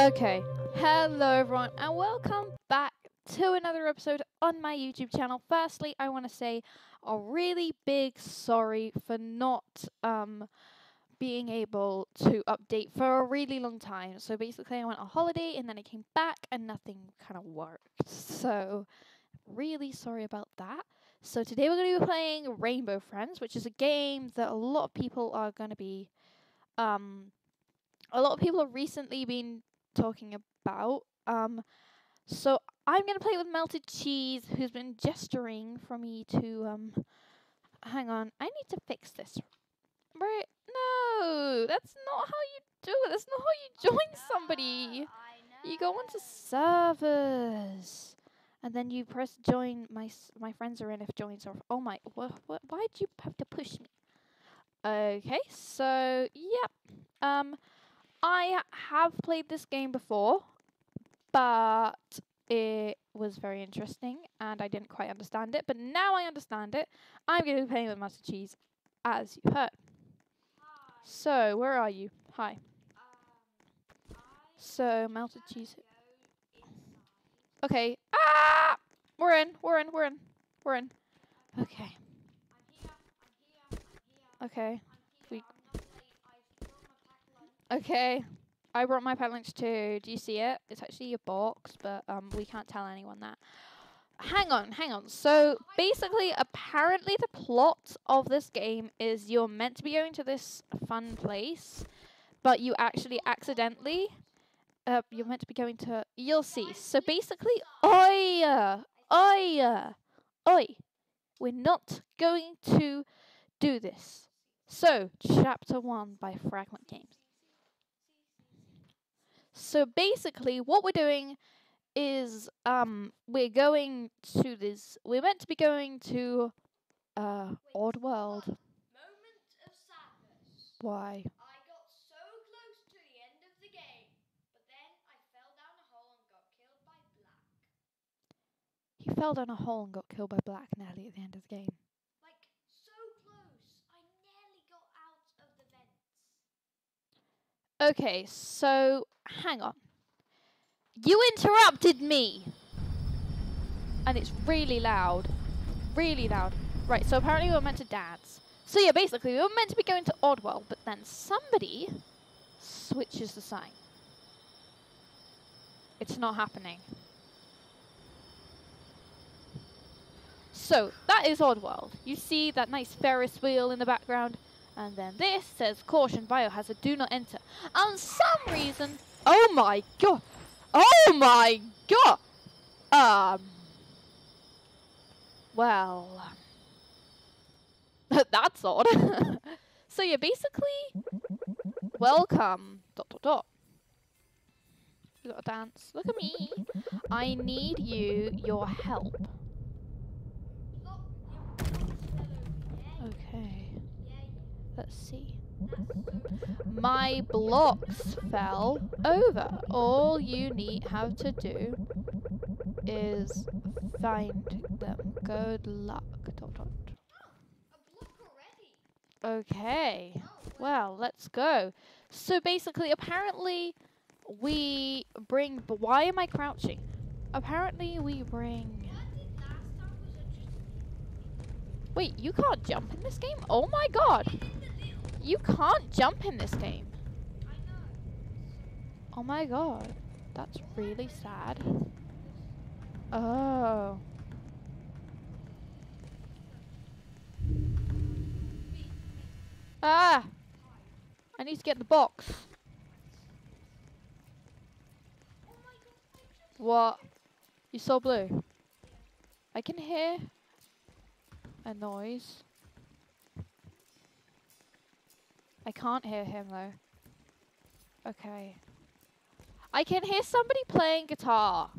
Okay, hello everyone, and welcome back to another episode on my YouTube channel. Firstly, I want to say a really big sorry for not um being able to update for a really long time. So basically, I went on holiday and then I came back and nothing kind of worked. So really sorry about that. So today we're going to be playing Rainbow Friends, which is a game that a lot of people are going to be um a lot of people have recently been talking about. Um, so I'm gonna play with Melted Cheese, who's been gesturing for me to um. Hang on, I need to fix this. Right? No, that's not how you do it. That's not how you join somebody. You go onto servers, and then you press join. My s- my friends are in. If joins off. Oh my! What? What? Why'd you have to push me? Okay, so yep. Um, I have played this game before, but it was very interesting and I didn't quite understand it. But now I understand it. I'm going to be playing with Master Cheese, as you heard. So, where are you? Hi. So, melted cheese. Okay. Ah! We're in. We're in. We're in. We're in. Okay. Okay. We. Okay. I brought my pet lunch too. Do you see it? It's actually a box, but um, we can't tell anyone that. Hang on, hang on. So basically, apparently, the plot of this game is you're meant to be going to this fun place, but you actually accidentally. Uh, you're meant to be going to. You'll see. So basically, oi, oi, oi. We're not going to do this. So, chapter one by Fragment Games. So basically, what we're doing is um we're going to this. We're meant to be going to uh Odd World. Moment of sadness. Why? I got so close to the end of the game, but then I fell down a hole and got killed by Black. He fell down a hole and got killed by Black Nelly at the end of the game. Like, so close. I nearly got out of the vents. Okay, so hang on. You interrupted me! And it's really loud. Really loud. Right, so apparently we were meant to dance. So yeah, basically we were meant to be going to Oddworld, but then somebody switches the sign. It's not happening. So, that is Oddworld. You see that nice Ferris wheel in the background. And then this says caution biohazard do not enter. And some reason Oh my god Oh my god Um Well That's odd. so you're basically welcome dot dot dot. You gotta dance. Look at me. I need you your help. Okay. Let's see. My blocks fell over. All you need have to do is find them. Good luck. Dot, dot. Okay. Well, let's go. So basically, apparently, we bring. But why am I crouching? Apparently, we bring. Wait, you can't jump in this game? Oh my god! You can't jump in this game. Oh my god. That's really sad. Oh. Ah! I need to get the box. What? You saw blue? I can hear a noise. I can't hear him though. Okay. I can hear somebody playing guitar.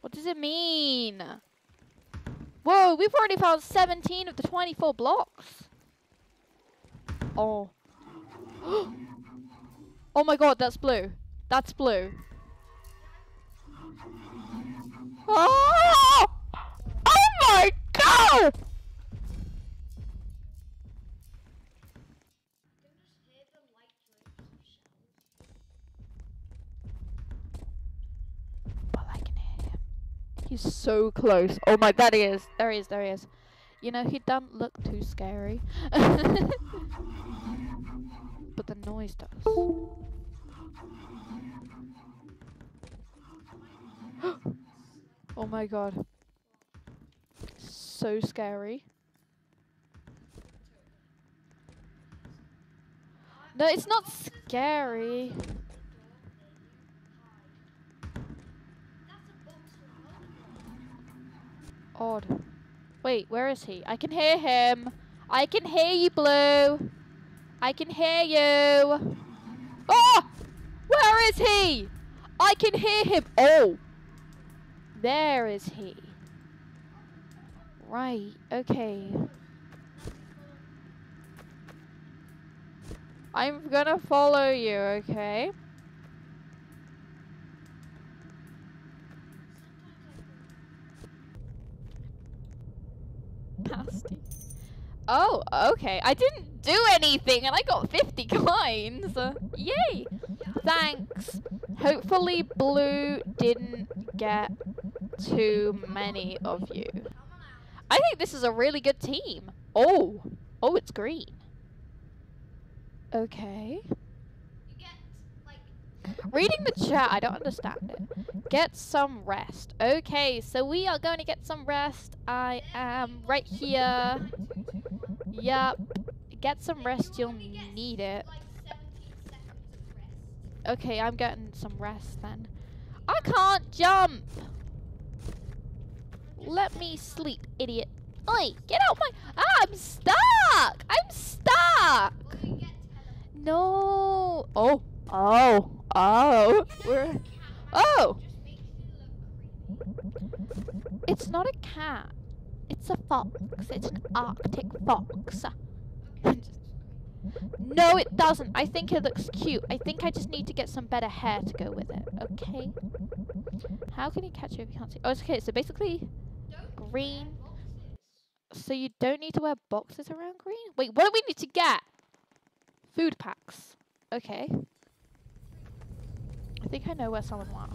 What does it mean? Whoa, we've already found 17 of the 24 blocks. Oh. oh my god, that's blue. That's blue. Ah! Lord! But I can hear him. He's so close. Oh my, that he is. There he is, there he is. You know, he doesn't look too scary. but the noise does. oh my god. So scary. No, it's not scary. Odd. Wait, where is he? I can hear him. I can hear you, Blue. I can hear you. Oh! Where is he? I can hear him. Oh. There is he. Right, okay. I'm gonna follow you, okay? Pasty. Oh, okay. I didn't do anything and I got 50 coins. Uh, yay. Thanks. Hopefully Blue didn't get too many of you. I think this is a really good team. Oh. Oh, it's green. Okay. Reading the chat, I don't understand it. Get some rest. Okay, so we are going to get some rest. I am right here. Yep. Get some rest, you'll need it. Okay, I'm getting some rest then. I can't jump! Let me sleep, idiot. Oi, get out my... Ah, I'm stuck! I'm stuck! No! Oh, oh. Oh, we're. Oh! It's not a cat. It's a fox. It's an Arctic fox. no, it doesn't. I think it looks cute. I think I just need to get some better hair to go with it. Okay. How can you catch it if you can't see? Oh, it's okay. So basically, green. So you don't need to wear boxes around green? Wait, what do we need to get? Food packs. Okay. I think I know where someone went.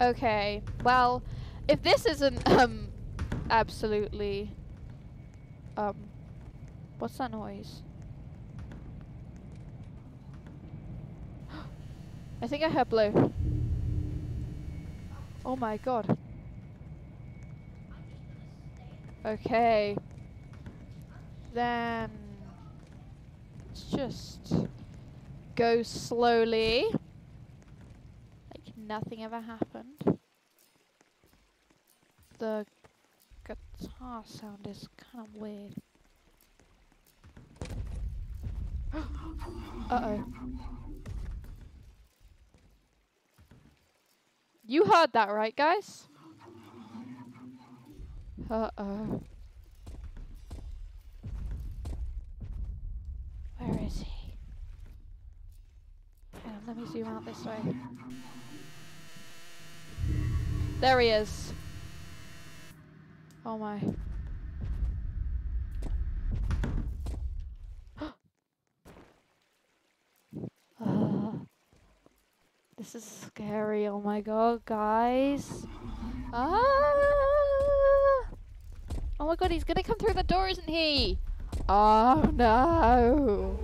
Okay, well, if this isn't, um, absolutely, um, what's that noise? I think I heard blue. Oh my god. Okay. Then, it's just go slowly. Like nothing ever happened. The guitar sound is kind of weird. Uh-oh. You heard that right, guys? Uh-oh. Where is he? let me zoom out this way. There he is. Oh my. This is scary. Oh my god, guys. Ah! Oh my god, he's gonna come through the door, isn't he? Oh no.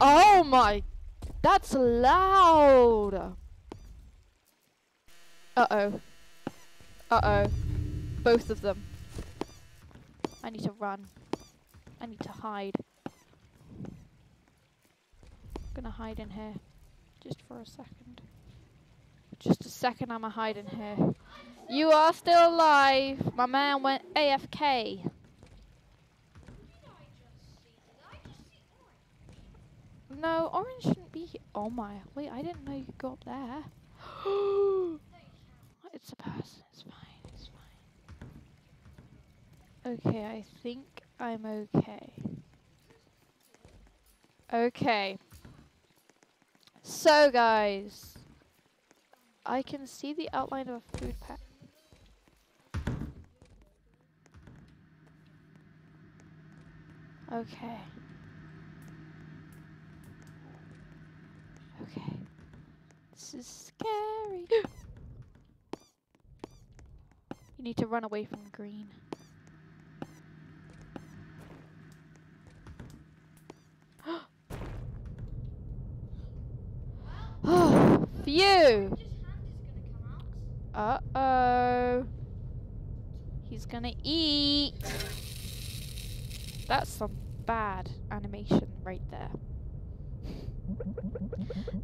Oh my that's loud. Uh-oh. Uh-oh. Both of them. I need to run. I need to hide. I'm gonna hide in here. Just for a second. Just a second, I'ma hide in here. You are still alive. My man went AFK. No, orange shouldn't be here. Oh my, wait, I didn't know you could go up there. it's a person, it's fine, it's fine. Okay, I think I'm okay. Okay. So guys, I can see the outline of a food pack. Okay. Okay. This is scary. you need to run away from the green. Oh, phew! Just hand is gonna come out. Uh oh. He's gonna eat. That's some bad animation right there.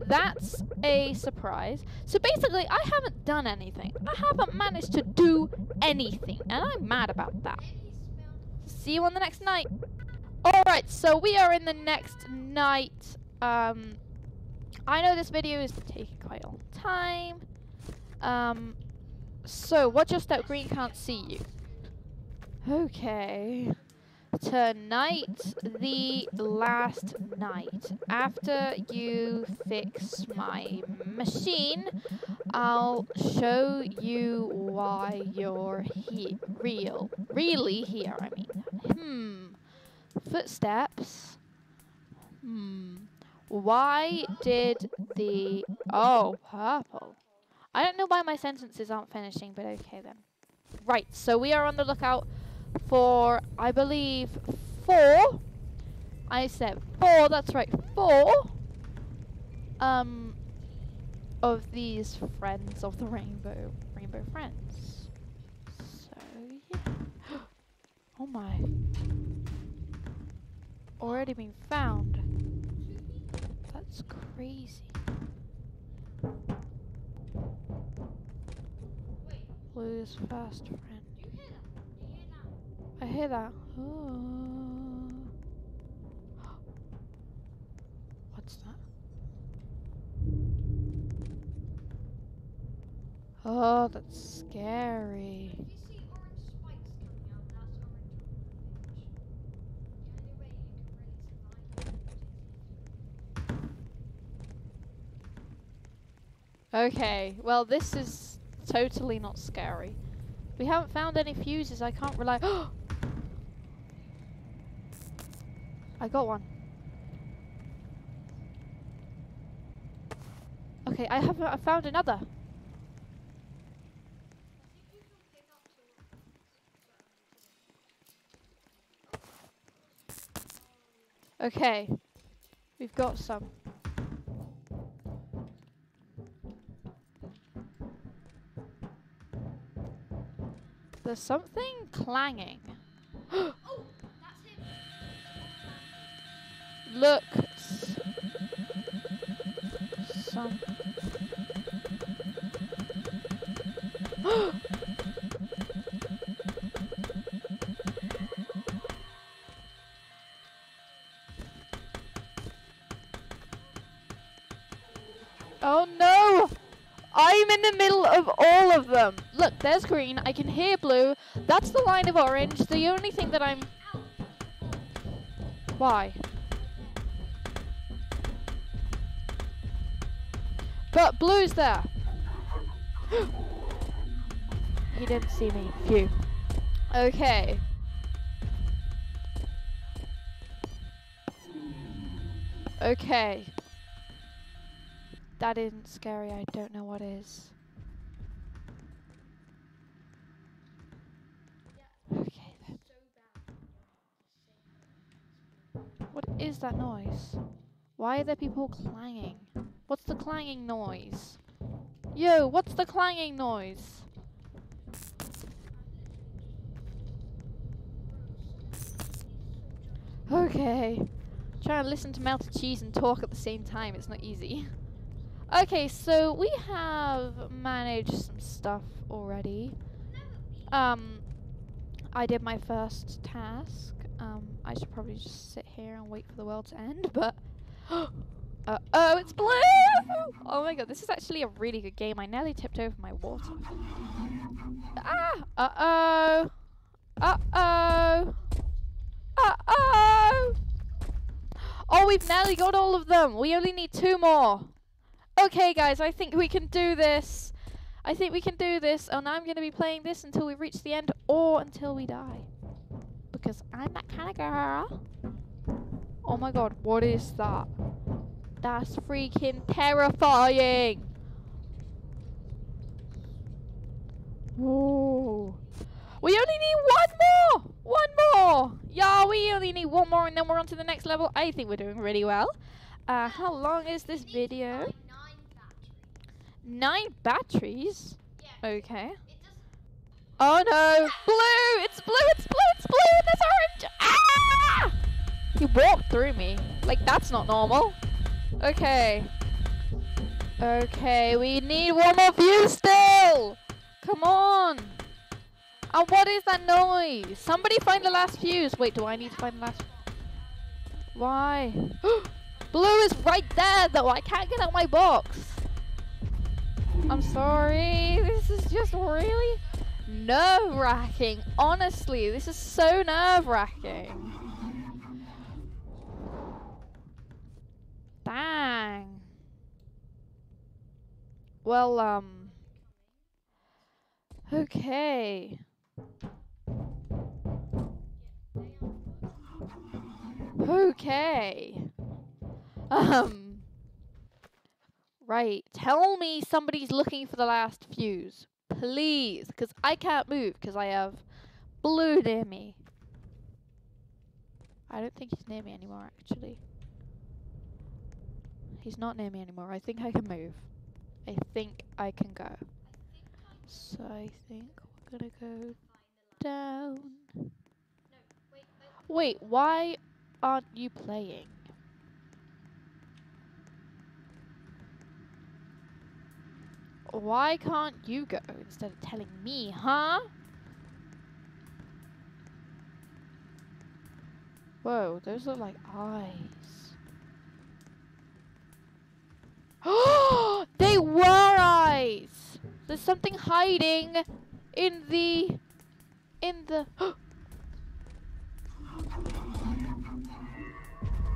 That's a surprise. So basically, I haven't done anything. I haven't managed to do anything, and I'm mad about that. See you on the next night. Alright, so we are in the next night. Um, I know this video is taking quite a long time. Um, so watch your step, green can't see you. Okay. Tonight, the last night. After you fix my machine, I'll show you why you're here. real. Really here, I mean. Hmm. Footsteps. Hmm. Why did the. Oh, purple. I don't know why my sentences aren't finishing, but okay then. Right, so we are on the lookout for, I believe, four. I said four, that's right, four. Um, of these friends of the rainbow, rainbow friends. So, yeah. oh my. Already been found. That's crazy. Blue's fast friend. I hear that. Oh. What's that? Oh, that's scary. Okay, well, this is totally not scary. We haven't found any fuses. I can't rely. I got one. Okay, I have. I found another. Okay, we've got some. There's something clanging. Oh. Look. Some. Look, there's green. I can hear blue. That's the line of orange. The only thing that I'm. Why? But blue's there. he didn't see me. Phew. Okay. Okay. That isn't scary. I don't know what is. Okay then. So bad. Is that noise? Why are there people clanging? What's the clanging noise? Yo, what's the clanging noise? Okay. Trying to listen to melted cheese and talk at the same time. It's not easy. Okay, so we have managed some stuff already. Um, I did my first task. Um, I should probably just sit here and wait for the world to end, but uh, oh, it's blue! Oh my god, this is actually a really good game. I nearly tipped over my water. Ah! Uh oh! Uh oh! Oh! Oh, we've nearly got all of them. We only need two more. Okay, guys, I think we can do this. I think we can do this, and I'm going to be playing this until we reach the end or until we die. Because I'm that kind of girl. Oh my god, what is that? That's freaking terrifying. Ooh. We only need one more! One more! Yeah, we only need one more and then we're on to the next level. I think we're doing really well. Uh, how long is this You need to video? nine batteries. Nine batteries? Yeah. Okay. Oh no! Blue! It's blue! There's orange! Ah! He walked through me. Like, that's not normal. Okay. Okay, we need one more fuse still! Come on! And what is that noise? Somebody find the last fuse. Wait, do I need to find the last? Why? Blue is right there though. I can't get out my box. I'm sorry. This is just really nerve wracking. Honestly, this is so nerve wracking. Dang. Well, um. Okay. Okay. Um. Right. Tell me somebody's looking for the last fuse. Please. Because I can't move because I have blue near me. I don't think he's near me anymore, actually. He's not near me anymore. I think I can move. I think I can go. So I think we're gonna go down. Wait, why aren't you playing? Why can't you go instead of telling me, huh? Whoa, those look like eyes. Oh, they were eyes! There's something hiding in the in the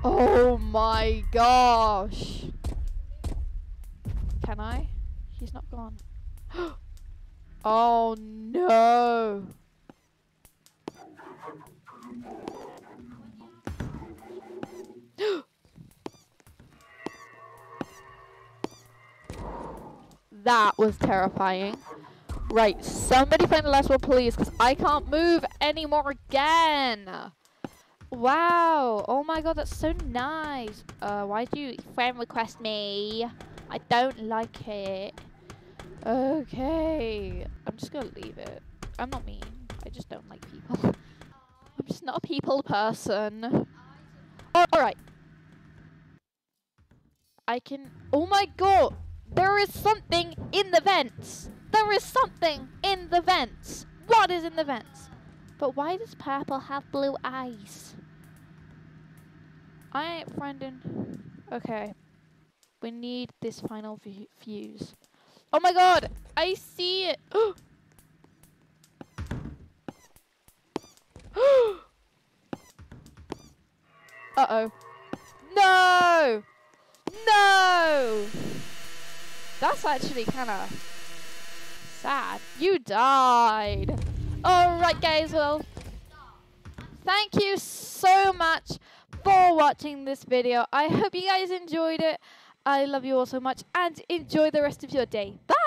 Oh my gosh. Can I? He's not gone. oh no. that was terrifying. Right, somebody find the last one, please, because I can't move anymore again. Wow. Oh my god, that's so nice. Uh, why do you friend request me? I don't like it. Okay. I'm just gonna leave it. I'm not mean. I just don't like people. I'm just not a people person. Alright. I can. Oh my god! There is something in the vents! There is something in the vents! What is in the vents? But why does purple have blue eyes? I ain't friending. Okay. We need this final fuse. Oh my god! I see it! uh oh. No! No! That's actually kind of sad. You died. Alright, guys, well, thank you so much for watching this video. I hope you guys enjoyed it. I love you all so much and enjoy the rest of your day. Bye!